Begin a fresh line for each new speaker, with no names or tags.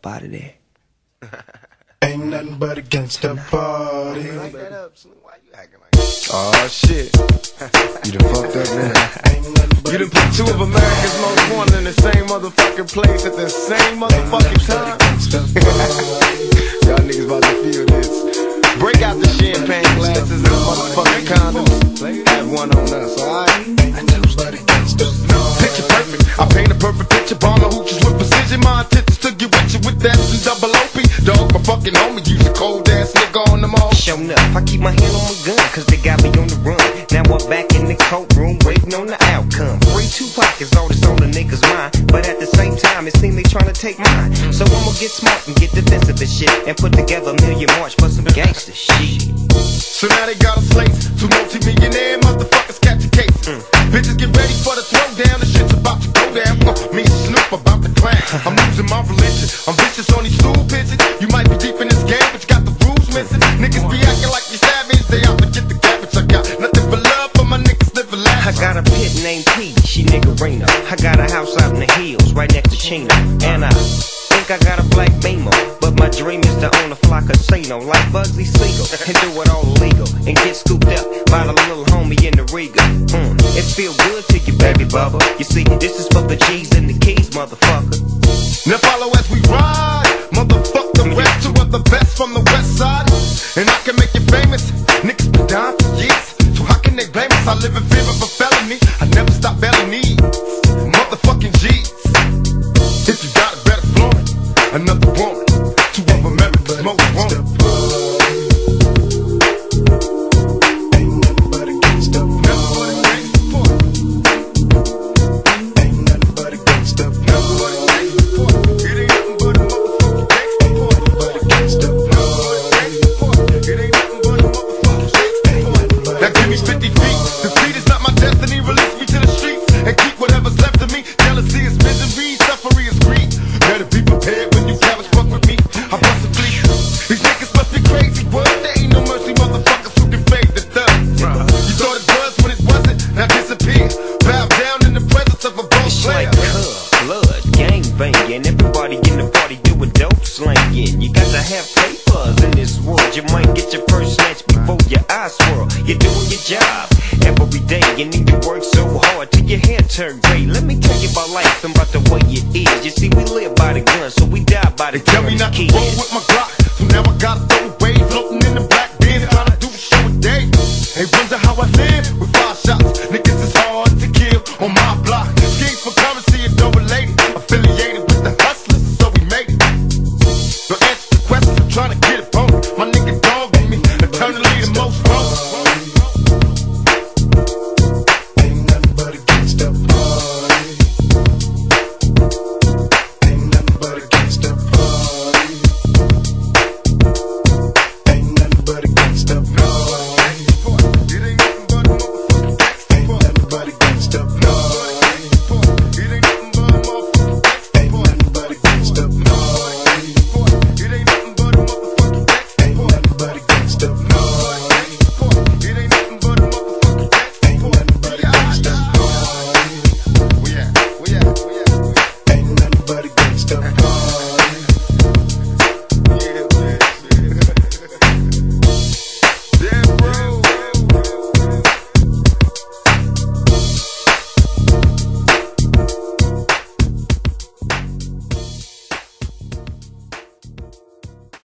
up out of there.
Ain't nothing but a gangsta party.
Oh shit. You done fucked up now. You done put two of America's most wanted in the same motherfucking place at the same motherfucking time. Y'all niggas about to feel this. Break out the champagne glasses and motherfucking condoms. Have one on us, alright? Picture perfect. I paint a perfect picture. Bomb the hoochies with precision. My intentions fucking homie. Use a cold ass nigga on the mall.
Showing up, I keep my hand on my gun, cause they got me on the run. Now I'm back in the courtroom, waiting on the outcome. Free two pockets, all this on the niggas' mind. But at the same time, it seems they to take mine. So I'ma get smart and get defensive and shit. And put together a million march for some gangster shit.
So now they got a place Two multi-millionaire motherfuckers I'm on these stool pitches. You might be deep in this game, but you got the rules missing. Niggas be acting like you savage. They out to get the cabbage. I got nothing but love for my niggas living
I got a pit named Petey, she niggerina. I got a house out in the hills, right next to Chino. And I think I got a black beamer. But my dream is to own a fly casino like Bugsy Siegel. And do it all legal. And get scooped up by the little homie in the Regal. Mm, it feel good to you, baby bubba. You see, this is for the G's and the keys, motherfucker.
Now follow as we ride. Motherfuck the rest, two of the best from the west side. And I can make you famous. Niggas been down for years. So how can they blame us? I live in fear of a felony. I never stop
gang banging. Everybody in the party doing dope slanging. You got to have papers in this world. You might get your first snatch before your eyes swirl. You're doing your job every day. You need to work so hard till your hair turn gray. Let me tell you about life and about the way it is. You see, we live by the gun, so we die by the
They tell
gun
me not to roll with my Glock,